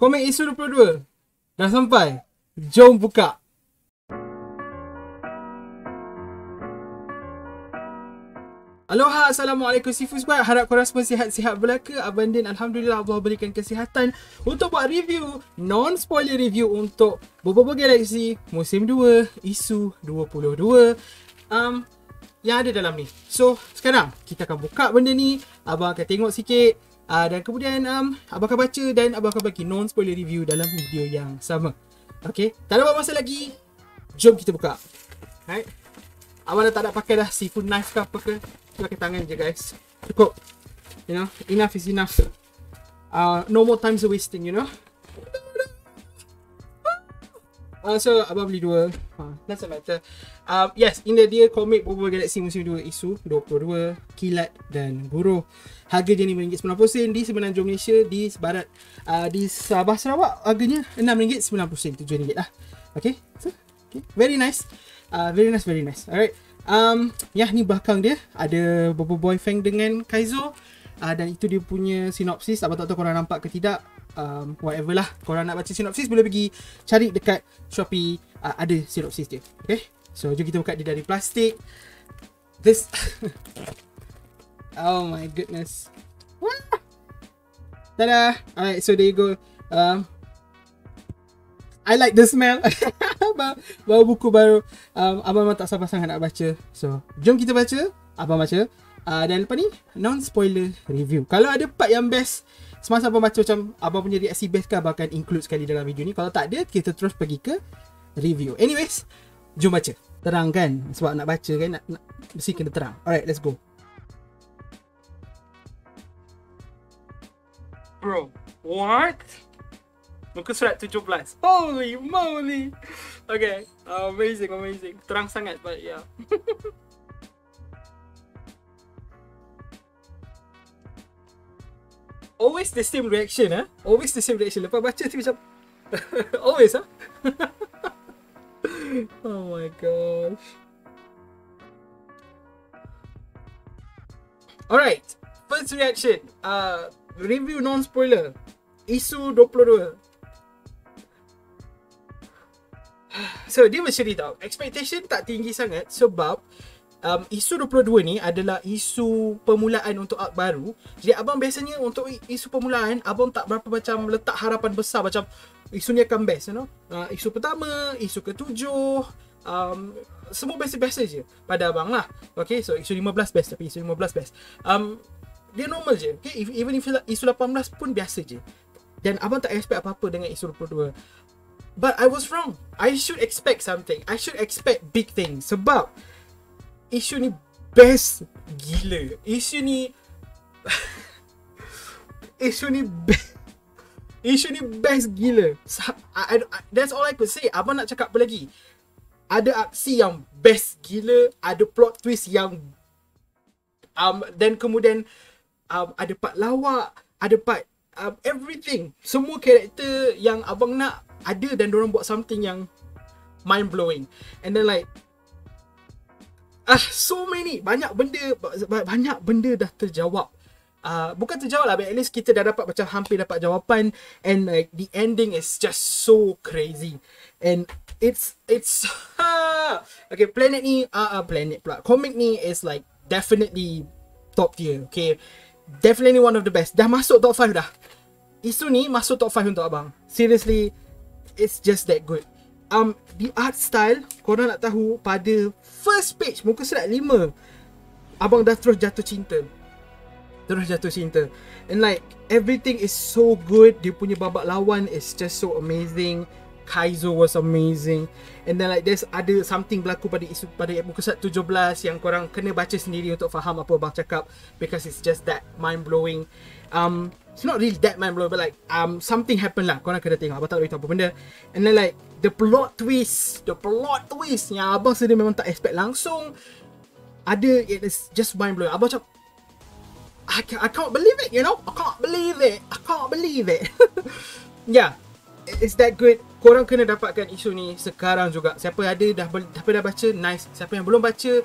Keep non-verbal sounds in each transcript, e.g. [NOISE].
Komik isu 22 dah sampai. Jom buka. Aloha, Assalamualaikum Sifu Squad. Harap korang semua sihat-sihat belaka. Abang Din, Alhamdulillah Allah berikan kesihatan Untuk buat review, non-spoiler review Untuk Bobo Galaxy Musim 2, Isu 22 um, Yang ada dalam ni. So, sekarang kita akan buka benda ni. Abang akan tengok sikit uh, Dan kemudian um, Abang akan baca dan abang akan bagi non-spoiler review Dalam video yang sama. Okay, tak ada masa lagi. Jom kita buka. Alright. Abang dah tak nak pakai dah seafood knife ke apa ke? Pakai tangan je guys. Cukup. You know Enough is enough. Uh, No more time wasting you know Uh, so abang beli dua. Uh, That's a matter. Um, Yes Ini dia komik Bobo Galaxy musim 2 Isu 22 Kilat dan Guru Harga dia RM5.90 Di semenanjung Malaysia Di sebarat uh, Di Sabah Sarawak Harganya RM6.90 RM7 lah. Okay So okay. Very nice. Uh, Very nice Very nice. Alright. Um, ya ni belakang dia ada Bobo Boy Fang dengan Kaizo. Uh, dan itu dia punya sinopsis. Abang tak tahu korang nampak ke tidak. Um, whatever lah. Korang nak baca sinopsis boleh pergi cari dekat Shopee uh, ada sinopsis dia. Okay. So jom kita buka dia dari plastik. This [LAUGHS] Oh my goodness. Tada. Alright, so there you go. Um, I like the smell. [LAUGHS] baru buku baru. Um, abang memang tak sabar sangat nak baca. So, jom kita baca. Abang baca. Uh, dan lepas ni, non-spoiler review. Kalau ada part yang best, semasa abang baca macam abang punya reaksi best ke, abang akan include sekali dalam video ni. Kalau tak ada, kita terus pergi ke review. Anyways, jom baca. Terang kan? Sebab nak baca kan, nak, nak, mesti kena terang. Alright, let's go. Bro, what? Muka surat 17 Holy moly Okay Amazing amazing Terang sangat but yeah [LAUGHS] Always the same reaction eh? Always the same reaction. Lepas baca tu macam [LAUGHS] Always ah. [LAUGHS] Oh my gosh. Alright First reaction. Uh, Review non-spoiler. Isu 22 [SIGHS] So dia macam ni tau. Expectation tak tinggi sangat Sebab um, Isu 22 ni adalah isu permulaan untuk arc baru Jadi abang biasanya untuk isu permulaan Abang tak berapa macam letak harapan besar Macam isu ni akan best you know uh, Isu pertama, isu ketujuh um, Semua biasa-biasa je pada abang lah Okay so isu 15 best tapi isu 15 best um, Dia normal je okay? Even if isu 18 pun biasa je Dan abang tak expect apa-apa dengan isu 22 But I was wrong. I should expect something. I should expect big things. Sebab isu ni best gila. Isu ni [LAUGHS] isu ni best Isu ni best gila. I, I, I, that's all I could say. Abang nak cakap apa lagi? Ada aksi yang best gila, ada plot twist yang um dan kemudian um ada part lawak, ada part um, everything. Semua karakter yang abang nak ada dan orang buat something yang mind blowing and then like ah so many. Banyak benda banyak benda dah terjawab. Uh, bukan terjawab lah but at least kita dah dapat macam hampir dapat jawapan. And like the ending is just so crazy. And it's it's [LAUGHS] okay planet ni uh, uh, planet pula. Comic ni is like definitely top tier okay? Definitely one of the best. Dah masuk top 5 dah. Isu ni masuk top 5 untuk abang. Seriously it's just that good. Um, the art style, korang nak tahu pada first page muka surat 5 abang dah terus jatuh cinta. Terus jatuh cinta. And like everything is so good. Dia punya babak lawan is just so amazing. Kaizo was amazing. And then like there's ada something berlaku pada isu pada muka surat 17 yang korang kena baca sendiri untuk faham apa abang cakap because it's just that mind blowing. Um, it's not really that mind blowing but like um something happened lah. Korang kena tengok. Abang tak tahu apa benda. And then like the plot twist. The plot twist yang abang sedih memang tak expect langsung. Ada it is just mind blowing abang cakap I can't, I can't believe it you know? I can't believe it. I can't believe it. [LAUGHS] Yeah. It's that good? Korang kena dapatkan isu ni sekarang juga. Siapa ada dah dah dah baca nice. Siapa yang belum baca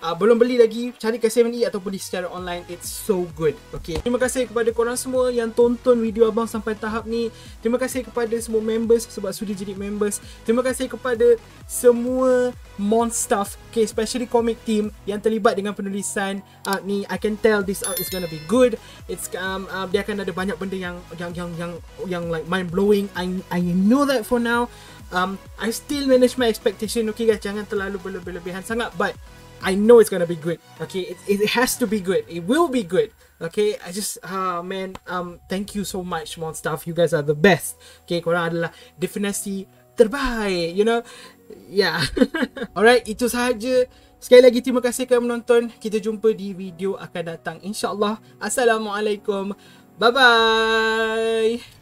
uh, belum beli lagi, cari ke 7E ataupun di secara online. It's so good. Okay. Terima kasih kepada korang semua yang tonton video abang sampai tahap ni. Terima kasih kepada semua members sebab sudah jadi members. Terima kasih kepada semua Mon staff, okay, especially comic team yang terlibat dengan penulisan art ni. I can tell this art is gonna be good. It's um uh, dia akan ada banyak benda yang yang yang yang yang like mind blowing. I I know that for now. Um, I still manage my expectation. Okay guys, jangan terlalu berlebihan sangat. But I know it's gonna be good. Okay, it, it has to be good. It will be good. Okay, I just, uh, man, um, thank you so much, Mon Staff. You guys are the best. Okay, korang adalah definasi terbaik. You know, yeah. [LAUGHS] Alright, itu sahaja. Sekali lagi terima kasih kerana menonton. Kita jumpa di video akan datang. InsyaAllah. Assalamualaikum. Bye-bye.